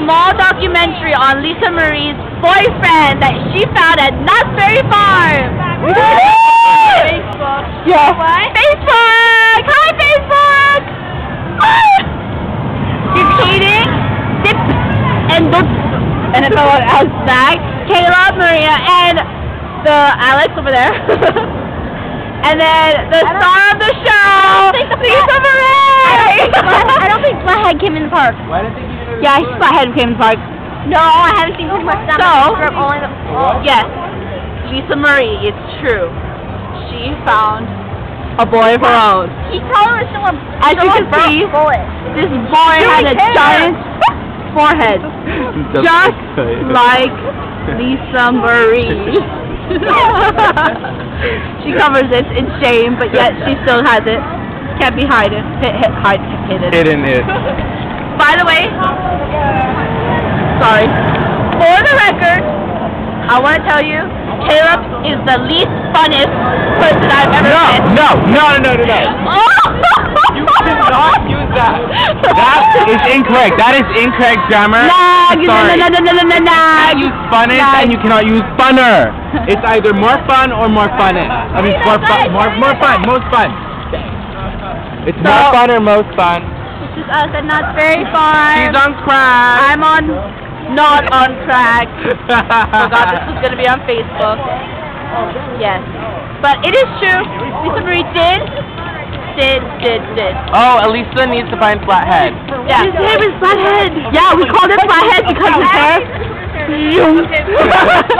small documentary on Lisa Marie's boyfriend that she found at Knott's Berry Farm. Facebook. Yeah. What? Facebook! Hi, Facebook! Ah! She's eating dips and dips. And then someone else back. Kayla, Maria, and the Alex over there. and then the star of the show, Lisa Marie! I don't think Flathead came in the park. Why didn't you do Yeah, she's Flathead came in the park. No, I haven't seen too much So- stomach. Yes, Lisa Marie, it's true. She found a boy of her own. He told us someone. As you can see, bullet. this boy had a giant forehead, just like Lisa Marie. she covers it in shame, but yet she still has it. Can't be hidden. Hid, hid, hide, hidden. Hidden it. By the way, sorry. For the record, I want to tell you, Caleb is the least funnest person I've ever No, met. no, no, no, no, no. Oh! You cannot use that. That is incorrect. That is incorrect grammar. Na, Sorry. na, na, na, na, na, You cannot use funnest and you cannot use funner. It's either more fun or more funnest. I mean, more fun, more, more fun, most fun. It's more fun or most fun. This is us and not very fun. She's on crack. I'm on, not on track. I forgot this was going to be on Facebook. Yes. But it is true. Lisa Marie did, did, did, did. Oh, Elisa needs to find Flathead. Yeah. His name is Flathead. Yeah, we called it Flathead because his hair.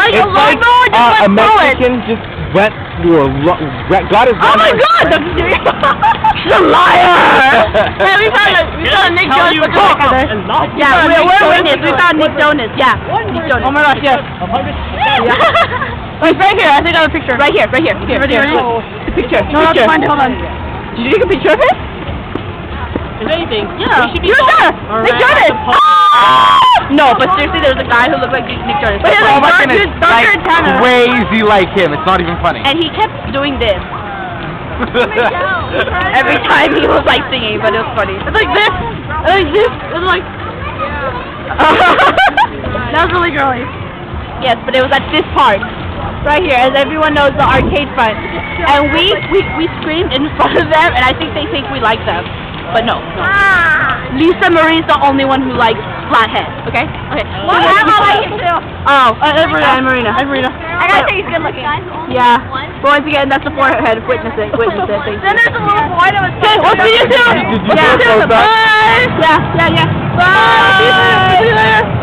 like a it's like lawnmower just uh, a went through it. Mexican just went through a lo- ra- got his Oh my god! That's. She's a liar! hey, we found a, we found a Nick Tell Jonas you picture what. together. Yeah, we're, we're witness. We found Nick Jonas. Yeah, Nick Jonas. Oh my gosh, yes. Yeah. Wait, right here. I think I have a picture. Right here, right here. Here, Ready, here. ready? The picture. No, no, picture. find hold on. Did you take a picture of it? If anything, Yeah. we should be You're there. Nick around Jonas. Ah! No, but seriously, there was a guy who looked like Nick Jonas. But he Oh was my like goodness, darker, darker like and tanner. crazy like him. It's not even funny. And he kept doing this. Every time he was like singing, but it was funny. It's like this, like this, it's like. that was really girly. Yes, but it was at this part, right here, as everyone knows the arcade front, and we we we screamed in front of them, and I think they think we like them, but no, no. Lisa Marie's the only one who likes flathead. Okay, okay. Well, So I like it too. Oh, uh, Marina, and Marina, and Marina. I gotta say he's good looking. Yeah. But once again, that's the forehead. Witness it. Witness it. Thank Then there's a little boy that was. Okay, we'll see you soon. Did yeah. do it so fast? Bye. Yeah, yeah, yeah. Bye.